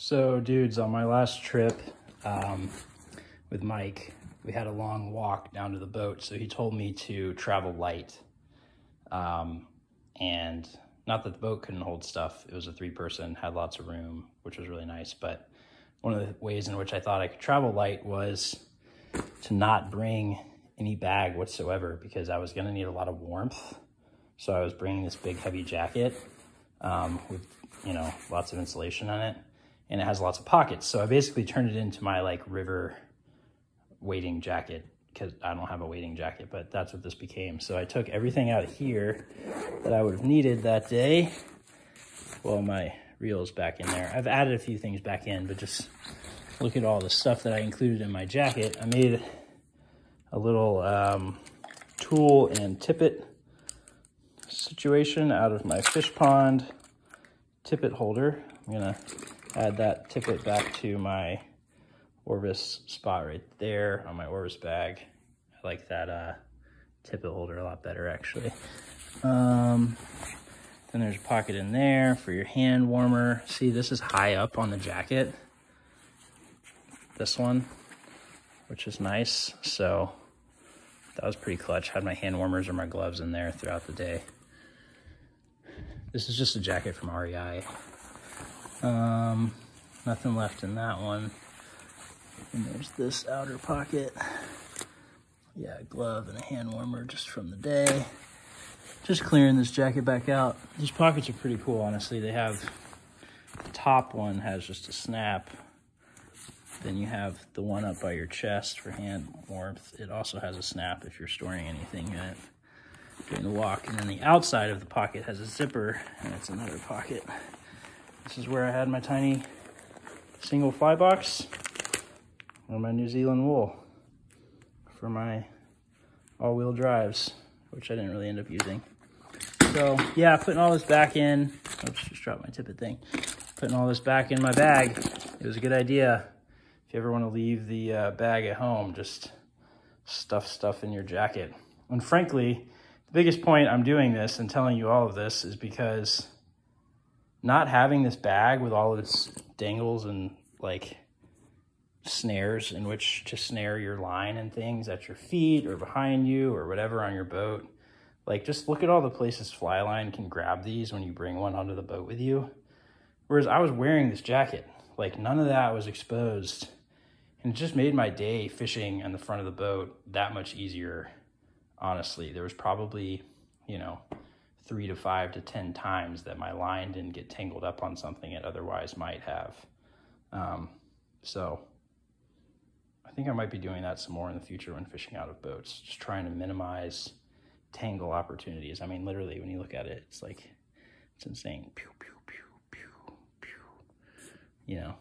So dudes, on my last trip um, with Mike, we had a long walk down to the boat. So he told me to travel light. Um, and not that the boat couldn't hold stuff. It was a three person, had lots of room, which was really nice. But one of the ways in which I thought I could travel light was to not bring any bag whatsoever because I was gonna need a lot of warmth. So I was bringing this big heavy jacket um, with, you know, lots of insulation on it and it has lots of pockets. So I basically turned it into my like river wading jacket because I don't have a wading jacket, but that's what this became. So I took everything out here that I would have needed that day. Well, my reel's back in there. I've added a few things back in, but just look at all the stuff that I included in my jacket. I made a little um, tool and tippet situation out of my Fishpond tippet holder. I'm gonna add that tippet back to my Orvis spot right there on my Orvis bag. I like that uh, tippet holder a lot better actually. Um, then there's a pocket in there for your hand warmer. See, this is high up on the jacket. This one, which is nice. So that was pretty clutch. Had my hand warmers or my gloves in there throughout the day. This is just a jacket from REI. Um, nothing left in that one. And there's this outer pocket. Yeah, glove and a hand warmer just from the day. Just clearing this jacket back out. These pockets are pretty cool, honestly. They have, the top one has just a snap. Then you have the one up by your chest for hand warmth. It also has a snap if you're storing anything in it during the walk. And then the outside of the pocket has a zipper and it's another pocket. This is where I had my tiny single fly box or my New Zealand wool for my all-wheel drives, which I didn't really end up using. So yeah, putting all this back in, oops, just dropped my tippet thing. Putting all this back in my bag, it was a good idea. If you ever want to leave the uh, bag at home, just stuff stuff in your jacket. And frankly, the biggest point I'm doing this and telling you all of this is because not having this bag with all of its dangles and like snares in which to snare your line and things at your feet or behind you or whatever on your boat. Like just look at all the places Flyline can grab these when you bring one onto the boat with you. Whereas I was wearing this jacket, like none of that was exposed. And it just made my day fishing on the front of the boat that much easier, honestly. There was probably, you know, three to five to 10 times that my line didn't get tangled up on something it otherwise might have. Um, so I think I might be doing that some more in the future when fishing out of boats, just trying to minimize tangle opportunities. I mean, literally, when you look at it, it's like, it's insane. Pew, pew, pew, pew, pew. You know,